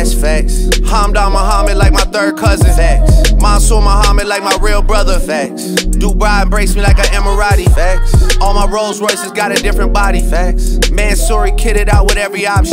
That's facts. Hamdan Muhammad like my third cousin. Facts. Mansour Muhammad like my real brother. Facts. Dubai embraced me like an Emirati. Facts. All my Rolls Royces got a different body. Facts. Mansory kitted out with every option.